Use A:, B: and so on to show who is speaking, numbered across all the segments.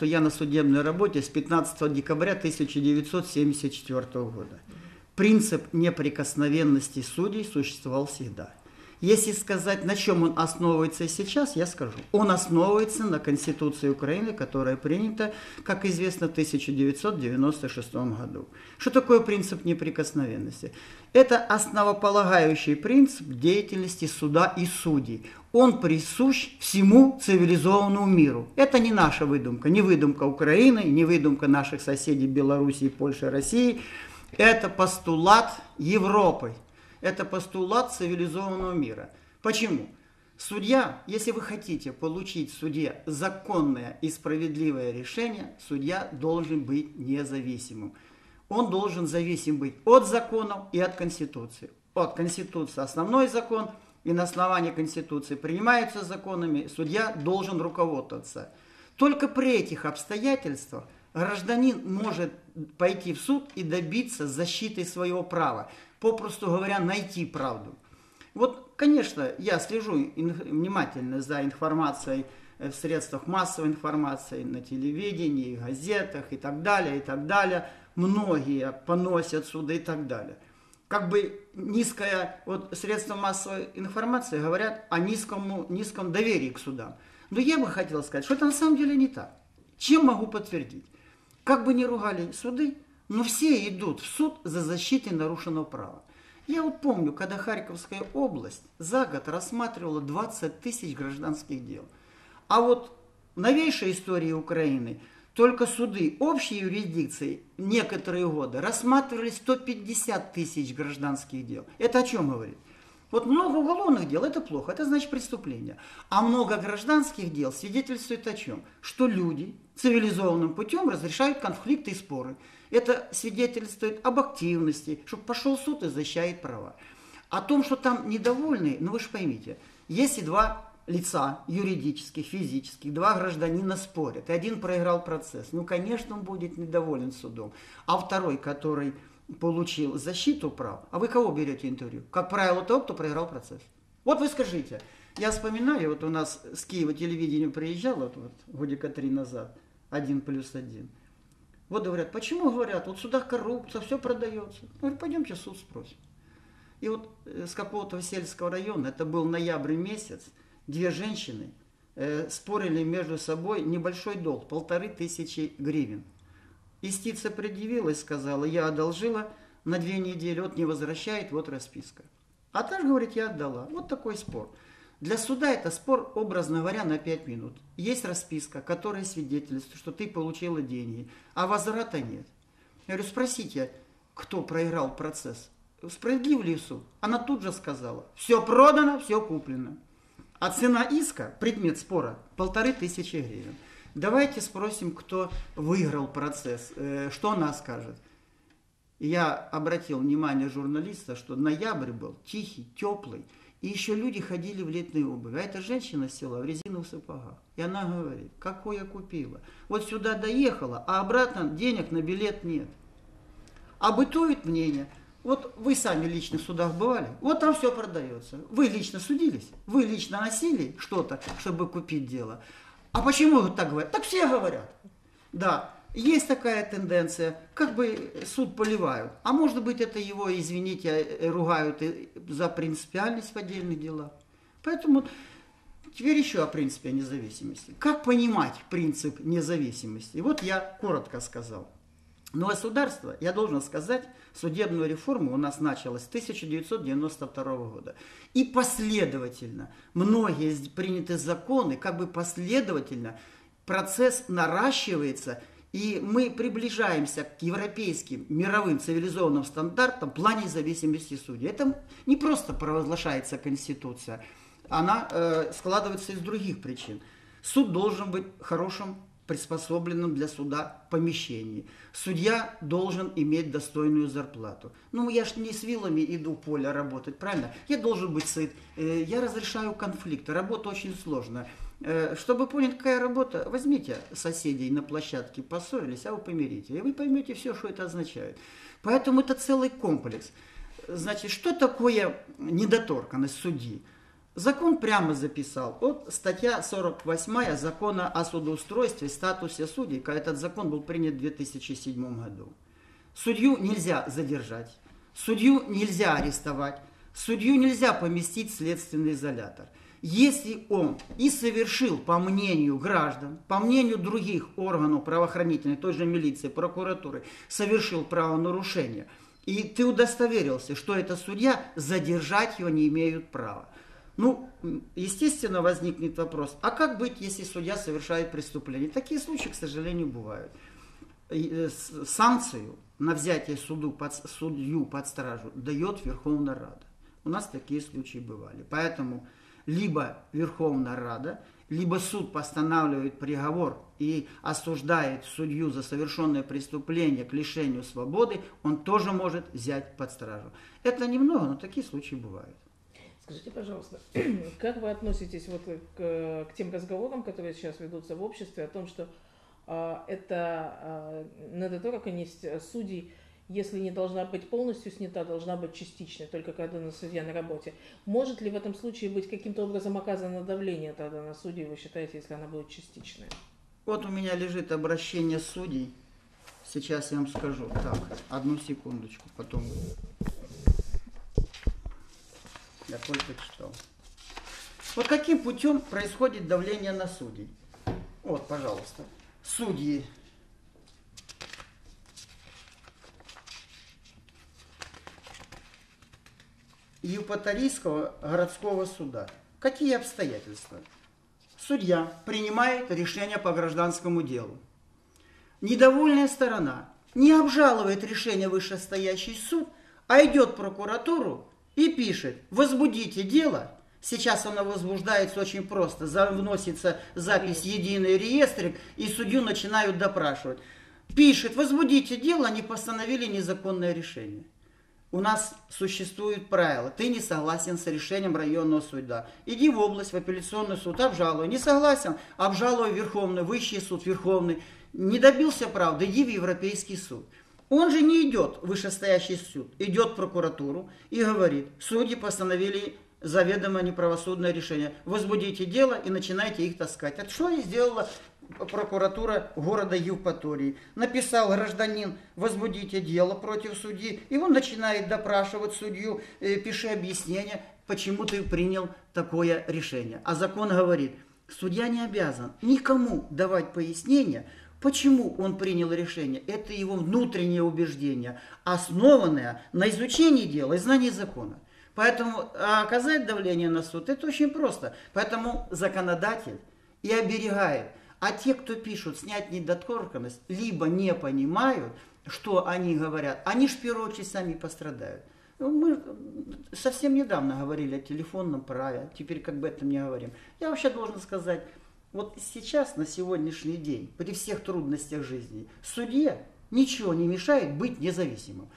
A: что я на судебной работе с 15 декабря 1974 года. Принцип неприкосновенности судей существовал всегда. Если сказать, на чем он основывается сейчас, я скажу. Он основывается на Конституции Украины, которая принята, как известно, в 1996 году. Что такое принцип неприкосновенности? Это основополагающий принцип деятельности суда и судей. Он присущ всему цивилизованному миру. Это не наша выдумка, не выдумка Украины, не выдумка наших соседей Белоруссии, Польши, России. Это постулат Европы. Это постулат цивилизованного мира. Почему? Судья, если вы хотите получить в суде законное и справедливое решение, судья должен быть независимым. Он должен зависим быть от законов и от Конституции. От Конституции основной закон, и на основании Конституции принимаются законами, судья должен руководствоваться. Только при этих обстоятельствах гражданин может пойти в суд и добиться защиты своего права попросту говоря, найти правду. Вот, конечно, я слежу внимательно за информацией э, в средствах массовой информации, на телевидении, газетах и так далее, и так далее. Многие поносят суды и так далее. Как бы низкое, вот средства массовой информации говорят о низком, низком доверии к судам. Но я бы хотел сказать, что это на самом деле не так. Чем могу подтвердить? Как бы ни ругали суды, но все идут в суд за защитой нарушенного права. Я вот помню, когда Харьковская область за год рассматривала 20 тысяч гражданских дел. А вот в новейшей истории Украины только суды общей юрисдикции некоторые годы рассматривали 150 тысяч гражданских дел. Это о чем говорит? Вот много уголовных дел – это плохо, это значит преступление. А много гражданских дел свидетельствует о чем? Что люди цивилизованным путем разрешают конфликты и споры. Это свидетельствует об активности, чтобы пошел суд и защищает права. О том, что там недовольны, ну вы же поймите, если два лица юридических, физических, два гражданина спорят, и один проиграл процесс, ну, конечно, он будет недоволен судом. А второй, который получил защиту прав, а вы кого берете интервью? Как правило, того, кто проиграл процесс. Вот вы скажите, я вспоминаю, вот у нас с Киева телевидение приезжало вот, вот, годика три назад, один плюс один. Вот говорят, почему говорят, вот в судах коррупция, все продается. Я говорю, пойдемте суд спросим. И вот э, с какого-то сельского района, это был ноябрь месяц, две женщины э, спорили между собой небольшой долг, полторы тысячи гривен. Истица предъявила и сказала, я одолжила на две недели, вот не возвращает, вот расписка. А та же говорит, я отдала. Вот такой спор. Для суда это спор, образно говоря, на 5 минут. Есть расписка, которая свидетельствует, что ты получила деньги, а возврата нет. Я говорю, спросите, кто проиграл процесс. Справедлив ли суд? Она тут же сказала, все продано, все куплено. А цена иска, предмет спора, полторы тысячи гривен. Давайте спросим, кто выиграл процесс, э, что она скажет. Я обратил внимание журналиста, что ноябрь был тихий, теплый, и еще люди ходили в летной обуви. А эта женщина села в резиновых сапогах. И она говорит, какой я купила. Вот сюда доехала, а обратно денег на билет нет. А бытует мнение, вот вы сами лично в судах бывали, вот там все продается. Вы лично судились, вы лично носили что-то, чтобы купить дело. А почему так говорят? Так все говорят. Да, есть такая тенденция, как бы суд поливают. А может быть, это его, извините, ругают за принципиальность в отдельных делах. Поэтому теперь еще о принципе независимости. Как понимать принцип независимости? Вот я коротко сказал. Но государство, я должен сказать, судебную реформу у нас началась с 1992 года. И последовательно многие приняты законы, как бы последовательно процесс наращивается и мы приближаемся к европейским мировым цивилизованным стандартам в плане зависимости судей. Это не просто провозглашается Конституция, она э, складывается из других причин. Суд должен быть хорошим, приспособленным для суда помещении. Судья должен иметь достойную зарплату. Ну, я ж не с вилами иду в поле работать, правильно? Я должен быть сыт. Э, я разрешаю конфликты. Работа очень сложная. Э, чтобы понять, какая работа, возьмите соседей на площадке, поссорились, а вы помирите. И вы поймете все, что это означает. Поэтому это целый комплекс. Значит, что такое недоторканность судьи? Закон прямо записал. Вот статья 48 закона о судоустройстве и статусе судей. Этот закон был принят в 2007 году. Судью нельзя задержать, судью нельзя арестовать, судью нельзя поместить в следственный изолятор. Если он и совершил, по мнению граждан, по мнению других органов правоохранительной, той же милиции, прокуратуры, совершил правонарушение, и ты удостоверился, что это судья, задержать его не имеют права. Ну, естественно, возникнет вопрос, а как быть, если судья совершает преступление? Такие случаи, к сожалению, бывают. Э, санкцию на взятие суду под, судью под стражу дает Верховная Рада. У нас такие случаи бывали. Поэтому либо Верховная Рада, либо суд постанавливает приговор и осуждает судью за совершенное преступление к лишению свободы, он тоже может взять под стражу. Это немного, но такие случаи бывают.
B: Скажите, пожалуйста, как вы относитесь вот к, к тем разговорам, которые сейчас ведутся в обществе, о том, что э, это э, недоторканность судей, если не должна быть полностью снята, должна быть частичной, только когда на судья на работе. Может ли в этом случае быть каким-то образом оказано давление тогда на судей, вы считаете, если она будет частичная?
A: Вот у меня лежит обращение судей. Сейчас я вам скажу. Так, одну секундочку, потом я только читал. Вот каким путем происходит давление на судей? Вот, пожалуйста. Судьи Евпаторийского городского суда. Какие обстоятельства? Судья принимает решение по гражданскому делу. Недовольная сторона не обжалует решение вышестоящий суд, а идет в прокуратуру и пишет, возбудите дело, Сейчас оно возбуждается очень просто. Вносится запись в единый реестр, и судью начинают допрашивать. Пишет, возбудите дело, они постановили незаконное решение. У нас существует правило. Ты не согласен с решением районного суда. Иди в область, в апелляционный суд, обжалуй. Не согласен, обжалуй Верховный, Высший суд, Верховный. Не добился правды, иди в Европейский суд. Он же не идет в вышестоящий суд, идет в прокуратуру и говорит, судьи постановили заведомо неправосудное решение. Возбудите дело и начинайте их таскать. Это что и сделала прокуратура города Евпатории. Написал гражданин, возбудите дело против судьи, и он начинает допрашивать судью, э, пиши объяснение, почему ты принял такое решение. А закон говорит, судья не обязан никому давать пояснения, Почему он принял решение? Это его внутреннее убеждение, основанное на изучении дела и знании закона. Поэтому а оказать давление на суд это очень просто. Поэтому законодатель и оберегает. А те, кто пишут снять недоторканность, либо не понимают, что они говорят, они же в первую очередь сами пострадают. Мы совсем недавно говорили о телефонном праве, теперь как бы этом не говорим. Я вообще должен сказать, вот сейчас, на сегодняшний день, при всех трудностях жизни, судье ничего не мешает быть независимым.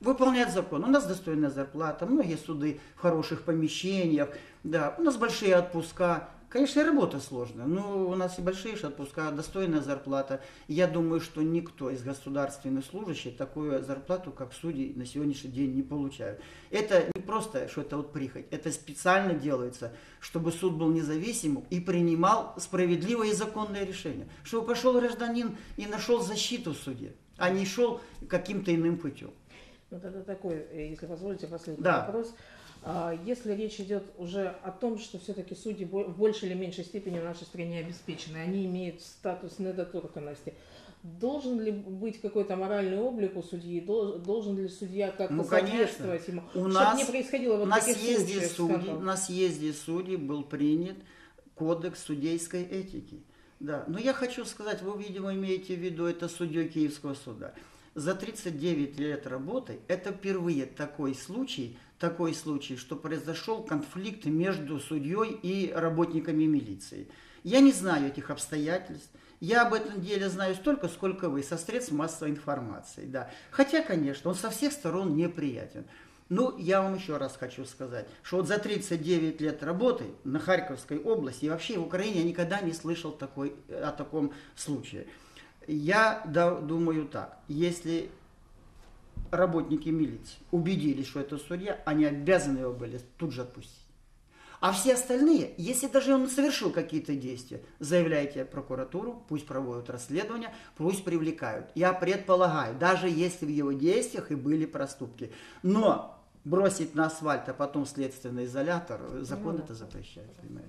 A: Выполнять закон. У нас достойная зарплата, многие суды в хороших помещениях, да, у нас большие отпуска. Конечно, работа сложная, но у нас и большие отпуска, достойная зарплата. Я думаю, что никто из государственных служащих такую зарплату, как судьи, на сегодняшний день не получают. Это не просто, что это вот прихоть, это специально делается, чтобы суд был независимым и принимал справедливое и законное решение. Чтобы пошел гражданин и нашел защиту в суде, а не шел каким-то иным путем.
B: Ну тогда такой, если позволите, последний да. вопрос. А, если речь идет уже о том, что все-таки судьи в большей или меньшей степени в нашей стране обеспечены, они имеют статус недоторканности, должен ли быть какой-то моральный облик у судьи, должен ли судья как-то ну, соответствовать ему,
A: у чтобы нас, не происходило вот на съезде судей, На съезде судей был принят кодекс судейской этики. Да. Но я хочу сказать, вы, видимо, имеете в виду это судьей Киевского суда. За 39 лет работы это впервые такой случай, такой случай, что произошел конфликт между судьей и работниками милиции. Я не знаю этих обстоятельств. Я об этом деле знаю столько, сколько вы, со средств массовой информации. Да. Хотя, конечно, он со всех сторон неприятен. Ну, я вам еще раз хочу сказать, что вот за 39 лет работы на Харьковской области и вообще в Украине я никогда не слышал такой, о таком случае. Я думаю так, если работники милиции убедились, что это судья, они обязаны его были тут же отпустить. А все остальные, если даже он совершил какие-то действия, заявляйте прокуратуру, пусть проводят расследование, пусть привлекают. Я предполагаю, даже если в его действиях и были проступки. Но бросить на асфальт, а потом следственный изолятор, закон
B: Ну да.
A: это запрещает, понимаете?